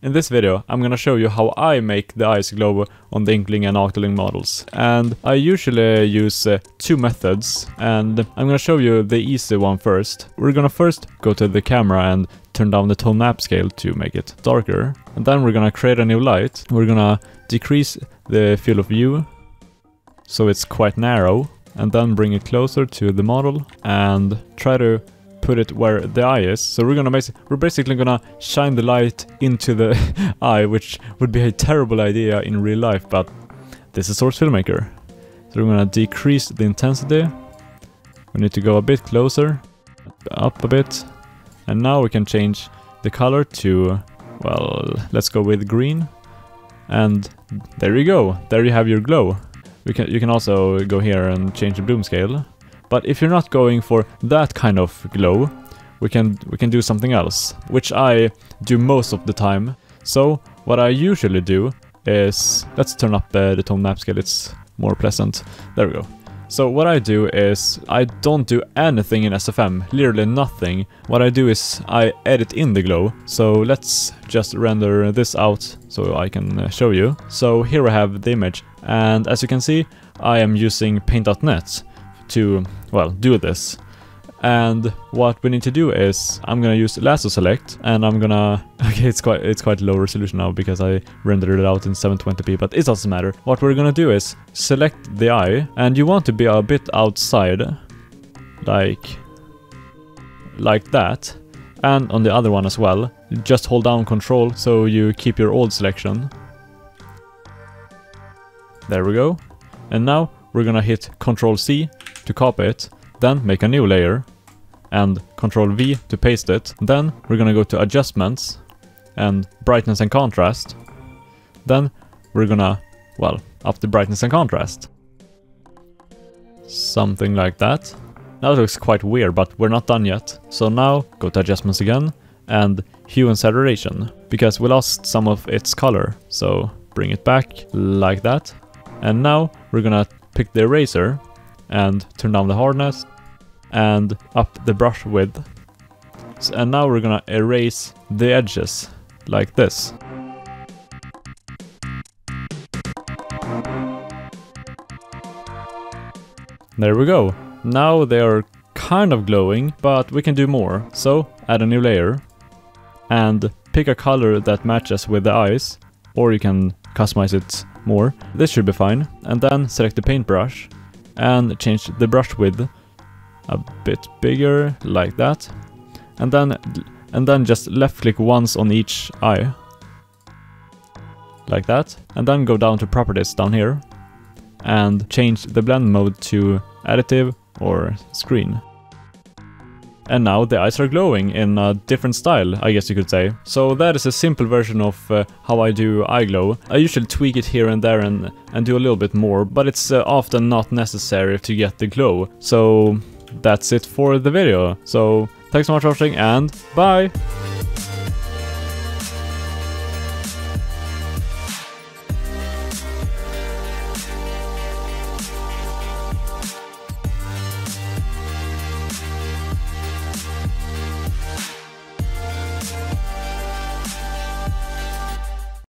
In this video, I'm gonna show you how I make the ice globe on the Inkling and Octoling models. And I usually use uh, two methods, and I'm gonna show you the easy one first. We're gonna first go to the camera and turn down the tone map scale to make it darker. And then we're gonna create a new light. We're gonna decrease the field of view so it's quite narrow. And then bring it closer to the model and try to put it where the eye is. So we're gonna basi we're basically gonna shine the light into the eye, which would be a terrible idea in real life, but this is Source Filmmaker. So we're gonna decrease the intensity. We need to go a bit closer, up a bit, and now we can change the color to, well, let's go with green. And there you go, there you have your glow. We can, you can also go here and change the bloom scale. But if you're not going for that kind of glow, we can we can do something else, which I do most of the time. So what I usually do is let's turn up uh, the tone map scale. It's more pleasant. There we go. So what I do is I don't do anything in SFM, literally nothing. What I do is I edit in the glow. So let's just render this out so I can uh, show you. So here I have the image and as you can see I am using paint.net to, well, do this. And what we need to do is I'm gonna use lasso select and I'm gonna okay it's quite it's quite low resolution now because I rendered it out in 720p but it doesn't matter. What we're gonna do is select the eye and you want to be a bit outside like like that and on the other one as well. Just hold down control so you keep your old selection. There we go. And now we're gonna hit control C to copy it, then make a new layer, and Ctrl V to paste it. Then we're gonna go to adjustments and brightness and contrast. Then we're gonna, well, up the brightness and contrast. Something like that. Now it looks quite weird, but we're not done yet. So now go to adjustments again and hue and saturation, because we lost some of its color. So bring it back like that. And now we're gonna pick the eraser and turn down the hardness and up the brush width. So, and now we're gonna erase the edges like this. There we go. Now they are kind of glowing, but we can do more. So add a new layer and pick a color that matches with the eyes, or you can customize it more. This should be fine. And then select the paintbrush and change the brush width a bit bigger like that. And then and then just left click once on each eye like that. And then go down to properties down here and change the blend mode to additive or screen and now the eyes are glowing in a different style, I guess you could say. So that is a simple version of uh, how I do eye glow. I usually tweak it here and there and, and do a little bit more, but it's uh, often not necessary to get the glow. So that's it for the video. So thanks so much for watching and bye!